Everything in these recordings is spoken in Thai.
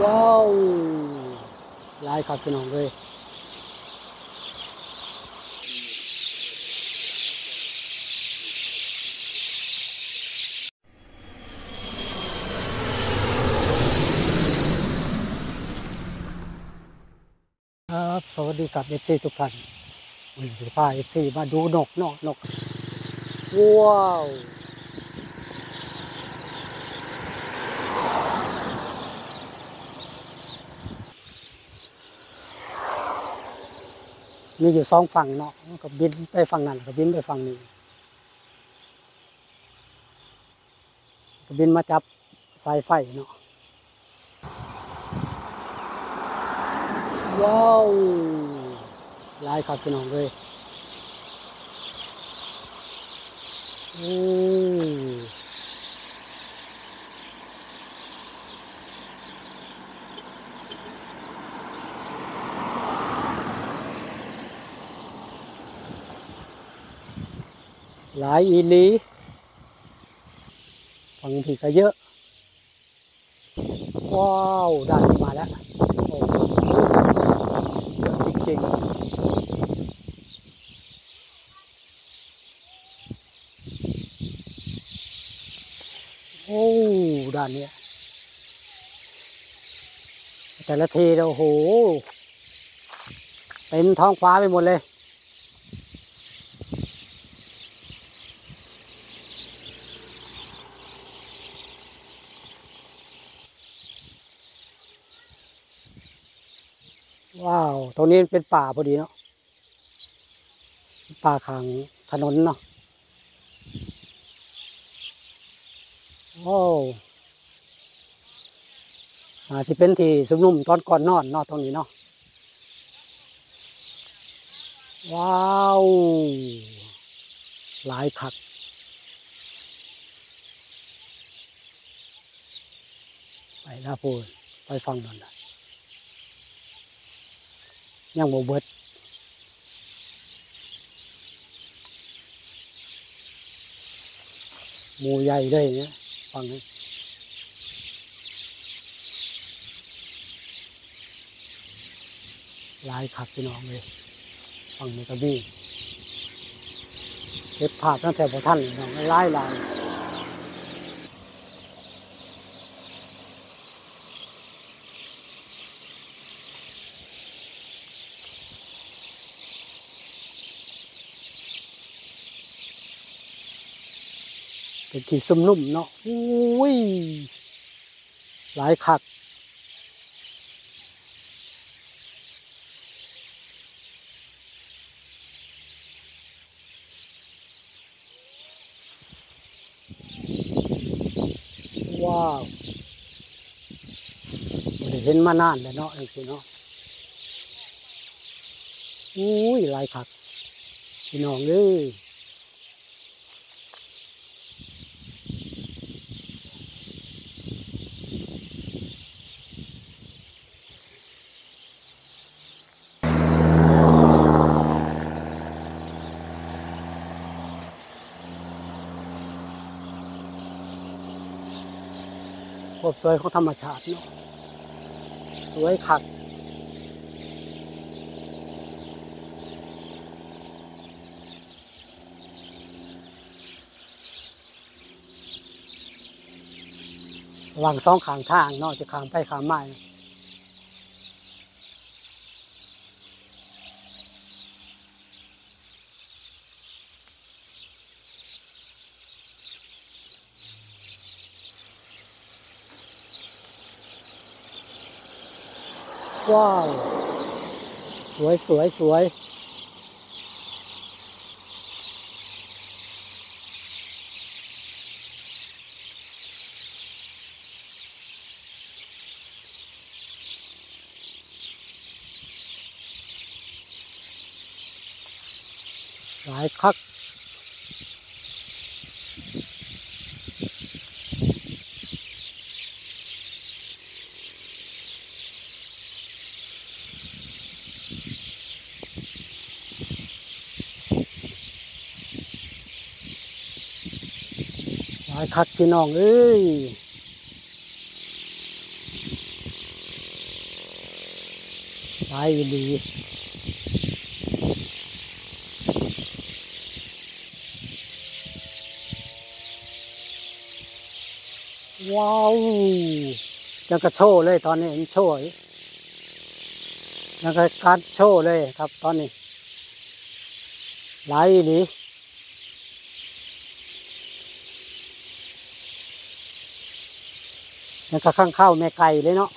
ว้าวลายครับพี่น้องเลยครับสวัสดีครับเอฟซีทุกท่านวันนี้สิพาเอฟซีมาดูนกนกนกว้าว มีอยู่สองฝั่งเนาะก็บินไปฝั่งนั้นก็บินไปฝั่งนี้ก็บินมาจับสายไฟเนาะว้าวลายครับพี่น้องเลยโอ้ หลายอีลีฝั่งที่ก็เยอะ ว้าวด้านมาแล้วโอ้เยอะจริงๆ โอ้ด้านเนี้ยแต่ละทีเราโหเต็มท้องฟ้าไปหมดเลย ว้าว ตรงนี้เป็นป่าพอดีเนาะ ป่าขางถนนเนาะ โอ้อาสิเป็นที่สุมนุ่มตอนก่อนนอนเนาะตรงนี้เนาะ ว้าว หลายคักไปแล้วพูดไปฟังนั่นนะ ยังบ่เบิดหมูใหญ่เลยเนี่ยฟังนี้หลายขับพี่น้องเลยฟังนี้ก็มีเก็บภาพตั้งแต่บ่ท่านเลยน้องหลายลาย เป็นที่ซุ่มนุ่มเนาะอุ้ยหลายคักว้าวได้เห็นมานานแล้วเนาะจังซี่เนาะอุ้ยหลายคักพี่น้องเอ้ย บสวยของธรรมชาติเนาะสวยขัดวางสองขางทางเนาะจะขางไปขางมา ว้าว สวยสวยสวยหลายคัก คักพี่น้องเอ้ยหลายอีว้าวยังกระโชว์เลยตอนนี้มันโชว์ยังกระการโชว์เลยครับตอนนี้หลา ยอีหลียังกระข้างเข้าแม่ไก่เลยเนาะ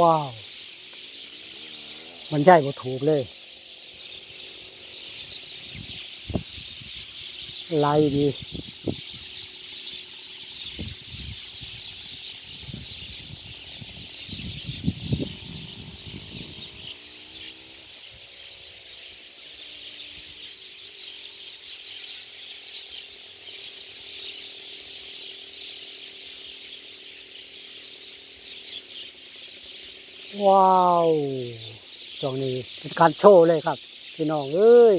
ว้าว มันใหญ่กว่าถูกเลย ลายดีว้าว ช่วงนี้เป็นการโชว์เลยครับ พี่น้องเอ้ย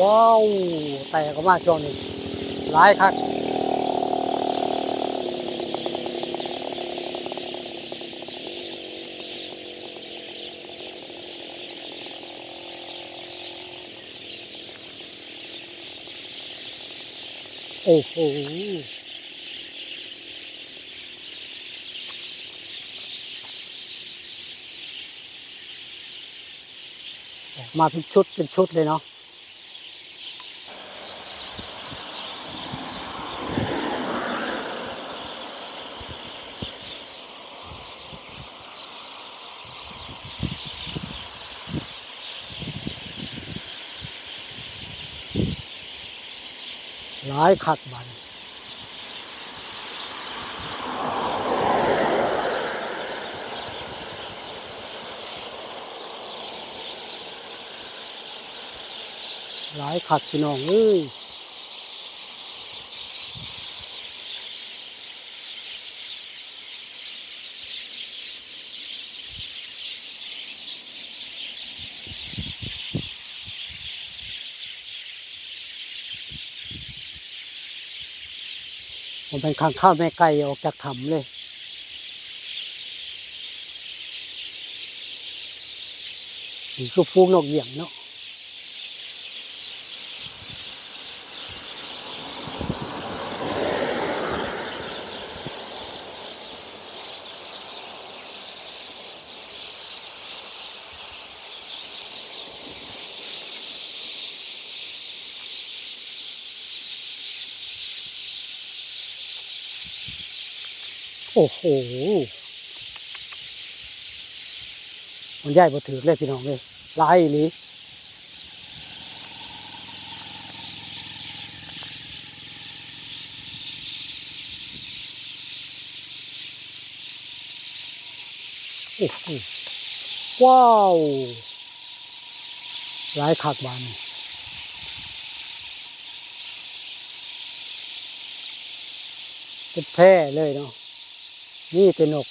ว้าว แต่ก็มาช่วงนี้หลายคักโอ้โหมาเป็นชุดเป็นชุดเลยเนาะายคักบันหลายขัดพี่น้องเอ้ย ผมเป็นข้างข้าวแม่ไก่ออกจากถ้ำเลย นี่คือฟูงนกเหยี่ยงเนาะ โอ้โห มันใหญ่บ่ถือเลยพี่น้องเลยลายอีหลีโอ้โหว้าวลายขักบานเป็นแพร่เลยเนาะ นี่เป็นนก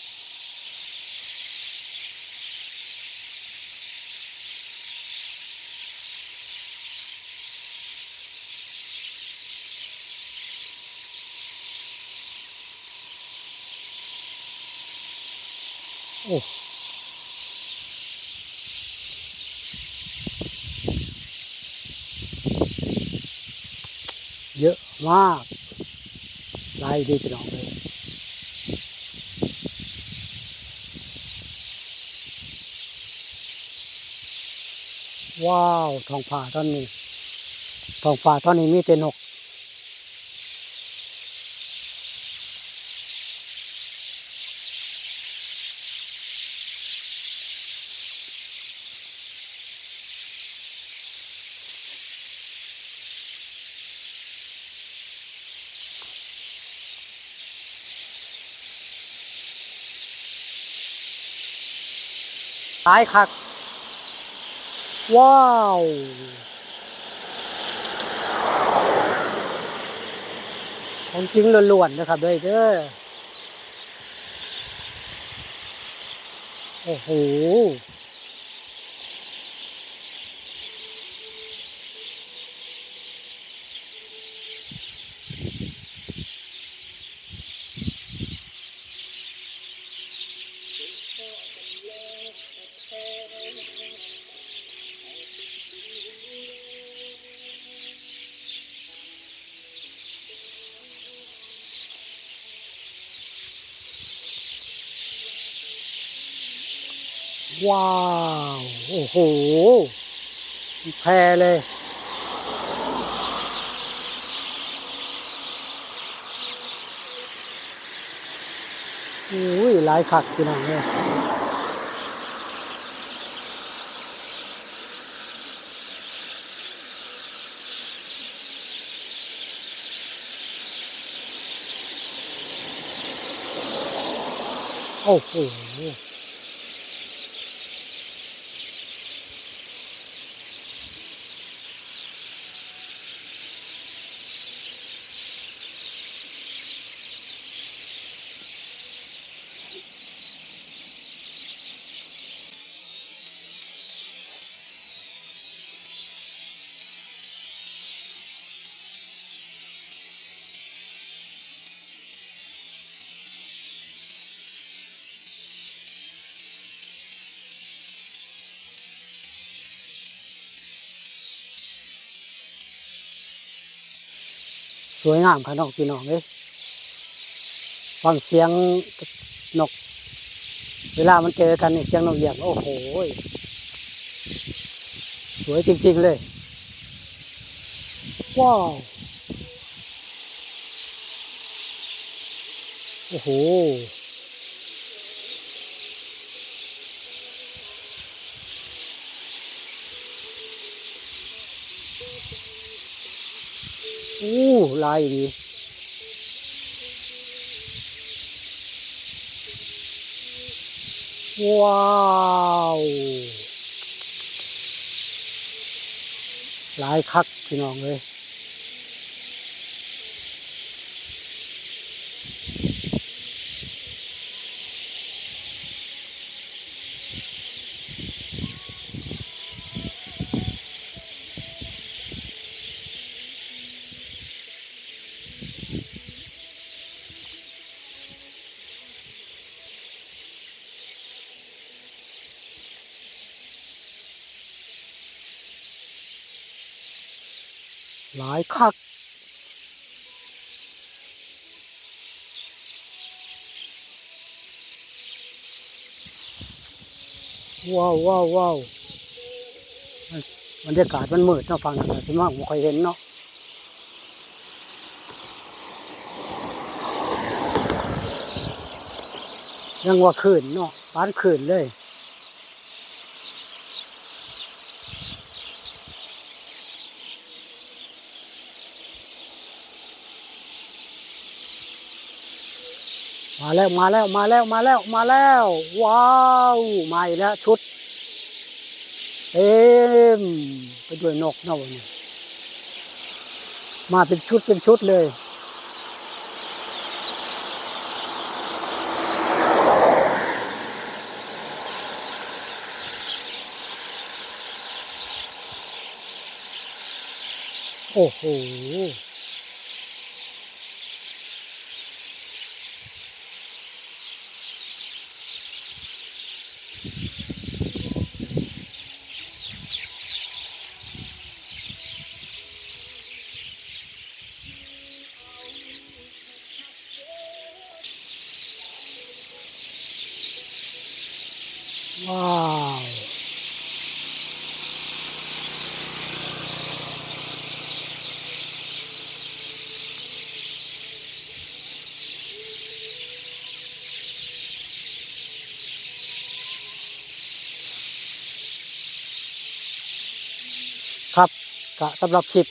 โอ้เยอะมากลายดีไปน้องเลย ว้าวทองผ่าท่อนนี้ทองผ่าท่อนนี้มีเจนหกตายคัก ว้าวของจริงล้วนๆนะครับเด้อเด้อโอ้โห ว้าว โอ้โหแพรเลย อุ้ยหลายขักพี่น้องเนี่ยโอ้โห วยงามค่ะน้องพี่น้องเอ้ยฟังเสียงนก เวลามันเจอกันเนี่ยเสียงนกเหยี่ยบโอ้โหสวยจริง ๆ เลย ว้าว โอ้โห อู้ลายดีว้าวหลายคักพี่น้องเลย หลายคักว้าวว้าวว้าวบรรยากาศมันมืดเนาะฟังนะที่มากไม่ค่อยเห็นเนาะยังว่าขืนเนาะปานขืนเลย มาแล้วมาแล้วมาแล้วมาแล้วมาแล้ว ว้าวมาอีกแล้วชุดเต็มไปด้วยนกเนาะวันนี้มาเป็นชุดเป็นชุดเลยโอ้โห ว้าวครับก็สำหรับคลิป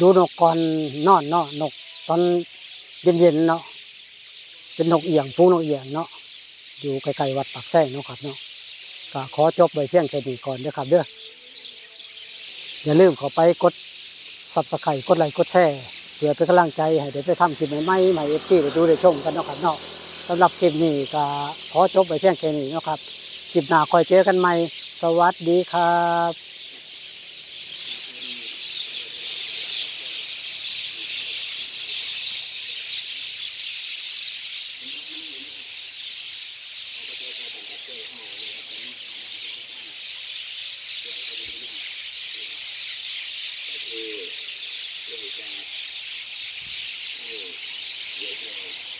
ดูนกก่อนนอนเนาะนกตอนเย็นๆเนาะเป็นนกเอี้ยงฟูนกเอี้ยงเนาะอยู่ใกล้ๆวัดปากแซงเนาะครับเนาะ ก็ขอจบไว้เพียงแค่นี้ก่อนเด้อครับเด้ออย่าลืมขอไปกด subscribe กดไลค์กดแชร์เพื่อเป็นกำลังใจให้เด้ไปทำคลิปใหม่ๆให้ FC ได้ดูได้ชมกันเนาะครับเนาะสำหรับคลิปนี้ก็ขอจบไปเพียงแค่นี้เนาะครับคลิปหน้าคอยเจอกันใหม่ สวัสดีครับ down. Really, really, really.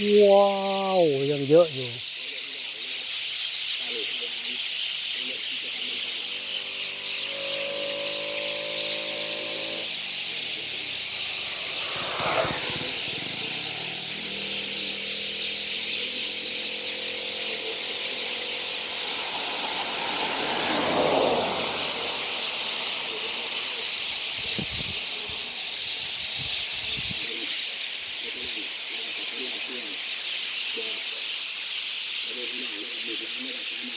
ว้าวยังเยอะอยู่ kamera sama